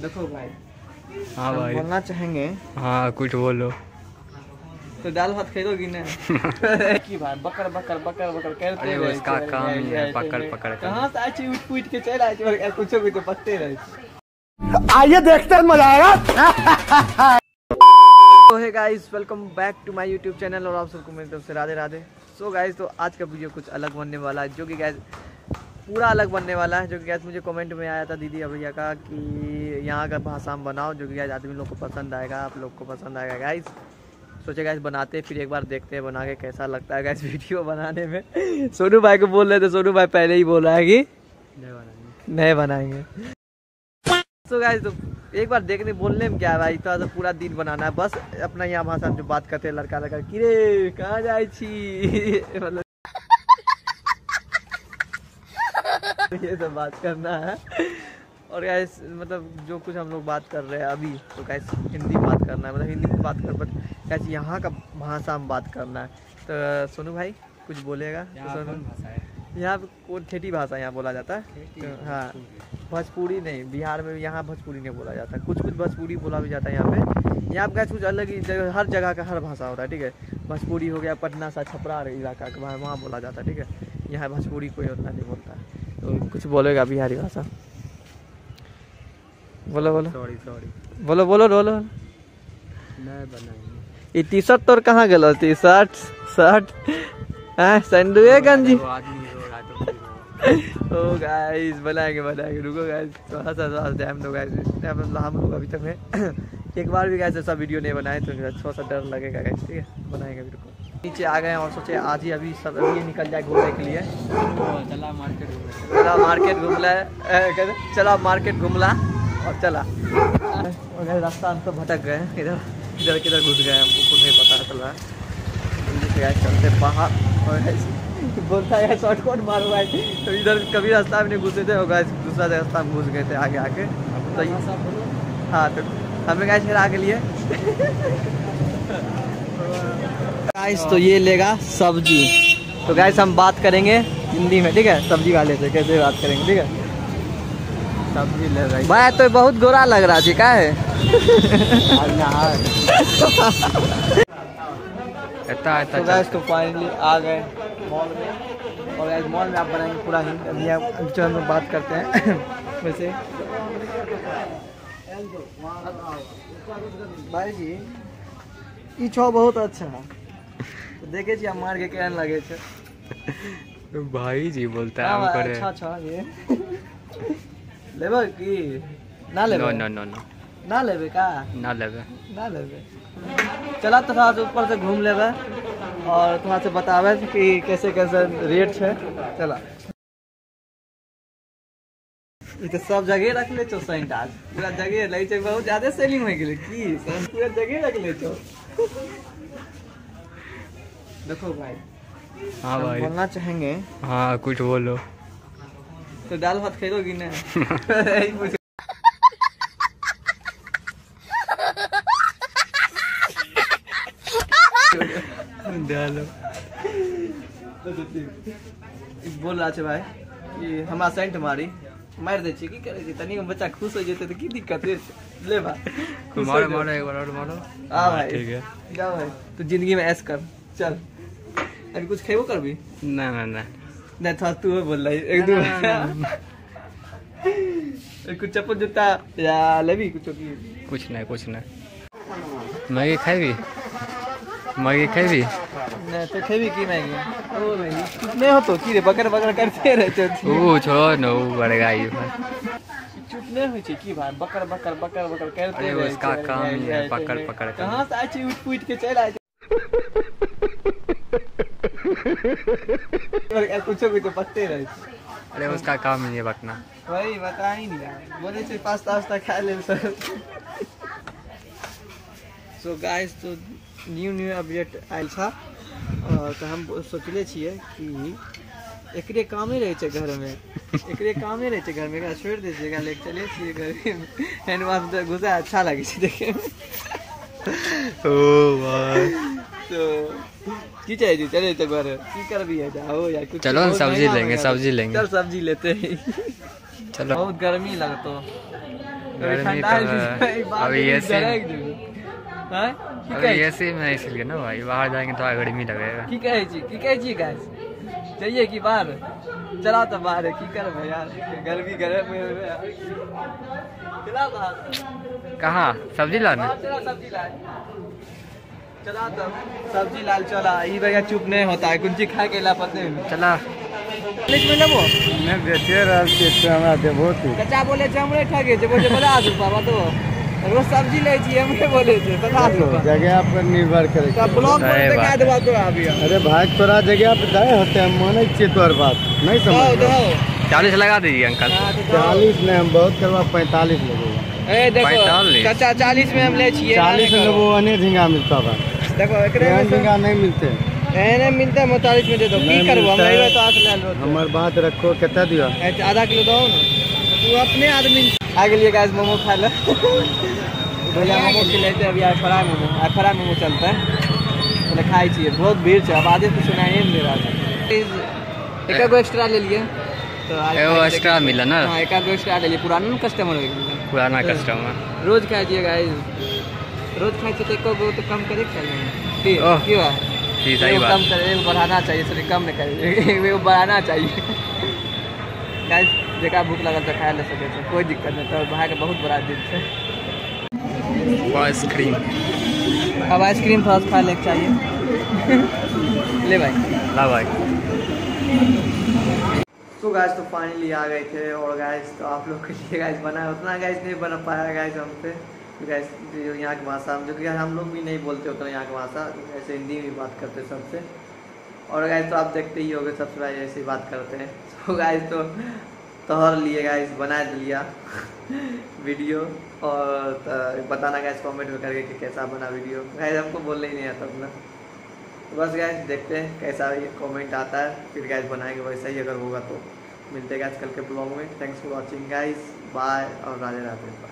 देखो भाई। हाँ भाई। बोलना चाहेंगे। हाँ कुछ बोलो। तो दाल भात खेलोगी ना की भाई बकर बकर बकर बकर करते अरे रहे उसका काम ही है, पकड़ पकड़ कहाँ से छी उठ पुट के चल छी और कुछ भी तो पत्ते रहे। आइए देखते हैं मज़ा आएगा। तो है guys welcome back to my YouTube channel और आप सबको मेरी तरफ़ से राधे राधे सो गाइस तो आज का वीडियो कुछ अलग बनने वाला है जो कि गाइस पूरा अलग बनने वाला है जो कि गाइस मुझे कमेंट में आया था दीदी भैया का कि यहाँ का भाषा हम बनाओ जो कि गाइस आदमी लोग को पसंद आएगा आप लोग को पसंद आएगा। गाइस सोचे गाइस बनाते हैं, फिर एक बार देखते हैं बना के कैसा लगता है गाइस वीडियो बनाने में। सोनू भाई को बोल रहे थे सोनू भाई पहले ही बोल रहा है कि नए बनाएँगे। तो गाइस तो एक बार देखने बोलने में क्या है भाई तो पूरा दिन बनाना है। बस अपना यहाँ भाषा जो बात करते हैं लड़का लड़का कि रे कहाँ जाए छी मतलब ये सब बात करना है। और गाइस मतलब जो कुछ हम लोग बात कर रहे हैं अभी तो गाइस हिंदी में बात करना है। मतलब हिंदी में बात कर बट गाइस यहाँ का भाषा में बात करना है। तो सोनू भाई कुछ बोलेगा? तो सोनू यहाँ कोई ठेठी भाषा यहाँ बोला जाता है? तो हाँ भोजपुरी नहीं बिहार में भी यहाँ भोजपुरी नहीं बोला जाता। कुछ कुछ भोजपुरी बोला भी जाता है यहाँ पे। यहाँ पे कुछ अलग ही जगह हर जगह का हर भाषा होता है ठीक है? भोजपुरी हो गया पटना सा छपरा इलाका का वहाँ वहाँ बोला जाता है ठीक है? यहाँ भोजपुरी कोई उतना नहीं बोलता है। तो कुछ बोलेगा बिहारी भाषा? बोलो बोलो। सॉरी सॉरी बोलो बोलो बोलो। ये टी शर्ट तोर कहाँ गेलो? टी शर्ट शर्ट हाँ संडुए गंजी है ओ गाइस बनाएँगे बनाएँगे। रुको गाइस थोड़ा सा हम लोग गाइस हम लोग अभी तक में। एक बार भी गाइस ऐसा वीडियो नहीं बनाए तो थोड़ा सा डर लगेगा गाइस ठीक है? बनाएँगे रुको नीचे आ गए और सोचे आज ही अभी सब अभी निकल जाए घूमने के लिए। चला मार्केट घूमे चला मार्केट घूमला है, कहते चला मार्केट घूमला और चला। और रास्ता हम तो भटक गए इधर इधर किधर घुस गए हैं हमको खुद नहीं पता चल रहा है। चलते बाहर और बोलता है शॉर्टकट मारो भाई तो इधर कभी रास्ता में नहीं घुसे थे और दूसरा रास्ता में घुस गए थे आगे आके। तो हाँ तो हमें गाइस फिर आगे लिए। गाइस तो ये लेगा सब्ज़ी। तो गाइस हम बात करेंगे हिंदी में ठीक है? सब्ज़ी वाले से कैसे बात करेंगे ठीक है? सब्ज़ी ले रही भाई तो बहुत गोरा लग रहा जी का है? तो गाइस तो फाइनली आ गए मॉल में। और गाइस मॉल में आप बनाएँगे पूरा हिंदी। अभी आप बात करते हैं वैसे। भाई जी ई छो बहुत अच्छा। है तो देखे छी हम मार के केहन लगे छै? भाई जी बोलता है हाँ, हम करे। अच्छा अच्छा ये। लेबै की? ना लेबै? नो नो नो ना। लेबै का? ना लेबे। ना लेबै। चला तो थोड़ा ऊपर से घूम लेबै और थोड़ा से बताबै कि कैसे कैसे रेट छै। चला। तो सब जगह रख ले छो सेंट आज पूरा जगह लगे छै बहुत ज़्यादा सेलिंग हो गेलै की? पूरा जगह रख ले छो। देखो भाई हाँ भाई। बोलना चाहेंगे। हाँ कुछ बोलो। तो दाल भात खेलोगी ना डालो बोल रहा छै भाई कि हमरा सेंट मारी। मारि दै की करै छी? तनी बच्चा खुश हो जेतै तऽ की दिक्कत है ले खुश हो मारो मारो एक बार और मारो। हाँ भाई ठीक है। जा भाई तू ज़िंदगी में ऐश कर। चल। अभी कुछ खेबो करबी? ना ना ना। नहीं था तू बोल रही एक दो। ना, ना, कुछ चप्पल जूता या लेबी कुछ की? कुछ नहीं कुछ नहीं मैगी खाई मैगी खाई नहीं तो खेबी की मैगी ओ भाई कितने हो तो की रे बकर बकर करते रहते हो ओ छोड़ो न बढ़ेगा ये भाई चुप नहीं की भाई बकर बकर बकर बकर करते अरे रहै उसका काम ही है, छै, पकड़ छै। पकड़। कहाँ से आइ छी उठ पुट के चल आइ छै कुछो कुछो पत्ते रहे अरे उसका काम ही है बकना वही बता ही नहीं यार बोले छै पास्ता वास्ता खा ले सर सो गाइस तो न्यू न्यू अपडेट आयल और तो हम सोचले छियै कि एकरे कामे रहे छै घर में। एकरे कामे रहे छै घर में एकरा छोड़ दे एकरा लेके चले घर में। हैंड वाश में घुसा अच्छा लगे छै देखे ओ भाई तो की चाहिए चले तो घर। की करबी है जाओ यार कुछ चलो बहुत सब्ज़ी लेंगे, सब्ज़ी लेंगे। चल सब्ज़ी लेते हैं। चलो। बहुत गर्मी लगतो। गर्मी ठंडा तो है। ऐसे हैं की अभी कहै छी? ऐसे में इसलिए ना भाई बाहर जाएँगे तो गर्मी लगेगा की कहै छी? की कहै छी गाइस चाहिए कि बाहर। चला तो बाहर है की करबै यार? गर्मी गरम में चला बाहर। कहाँ? सब्ज़ी लाने? चला सब्ज़ी लाए चला तो सब्ज़ी लाल चला। ई बगैर चुप नहीं होता है कुछ खाए के ला पते। चला। में लेबो मैं बेचे रहल छियै से हमरा देबो तू। चाचा बोले छै हमरे ठगे छै बोले पचास रुपा बतबो रोज सब्ज़ी ले छी बोले छै पचास रुपा जगह पर निर्भर करे तब ब्लॉग बात देबा अभी अरे भाई तोरा जगह पे दे होते हम माने छियै तोर बात। नहीं समझ दो चालीस लगा दीजिए अंकल। हाँ, तो दो। चालीस नहीं हम बहुत करवा पैंतालीस लगेगा ए देखो चाचा चालीस में हम ले छिए चालीस में वो अने झींगा मिलता बा देखो एकरे में झींगा नहीं मिलते। से एहने मिलते है चालीस में दे दो। की करबो हम तो आठ ले लो हमर बात रखो कितना दियो? आधा किलो दो ना। तू अपने आदमी आ गेलिए गाइस मोमो खाए ले। भैया मोमो खिलेते अभी आज फ्राई मोमो आज फ्राई मोमो चलता है। मैंने खाई चाहिए बहुत भीड़ है आधे तो सुनाई नहीं दे रहा था। एक एक्स्ट्रा ले लिए। तो एक्स्ट्रा मिला ना? हाँ एक एक्स्ट्रा ले लिए पुराना कस्टमर हो पुराना कस्टमर रोज खाई दिए गाइस रोज खाई तो एको गो तो कम करे चाहिए की ओह, की हुआ जी सही कम करे बढ़ाना चाहिए सॉरी कम नहीं करे बढ़ाना चाहिए। गाइस जेकरा भूख लगल तो खाए ले सके छै कोई दिक्कत नहीं तो भाई के बहुत बड़ा दिन छै। आइसक्रीम अब आइसक्रीम थोड़ा खा ले चाहिए। ले भाई। ला भाई। तो गाइस तो फाइनली आ गए थे और गाइस तो आप लोग के लिए गाइस बना है उतना गाइस नहीं बना पाया गाइस हमसे गाइस जो यहाँ की भाषा हम जो कि हम लोग भी नहीं बोलते उतना यहाँ की भाषा ऐसे हिंदी में बात करते सबसे। और गाइस तो आप देखते ही होगे सबसे पहले ऐसे बात करते हैं। तो गाइस तो तोहर लिए गाइस बना लिया वीडियो और तो बताना गाइस कमेंट में करके कि कैसा बना वीडियो गाइस हमको बोलने ही नहीं आता अपना। तो बस गैस देखते हैं कैसा कमेंट आता है। फिर गैस बनाएँगे, वैसा ही अगर होगा तो। मिलते हैं कल के ब्लॉग में। Thanks for watching guys bye और राधे राधे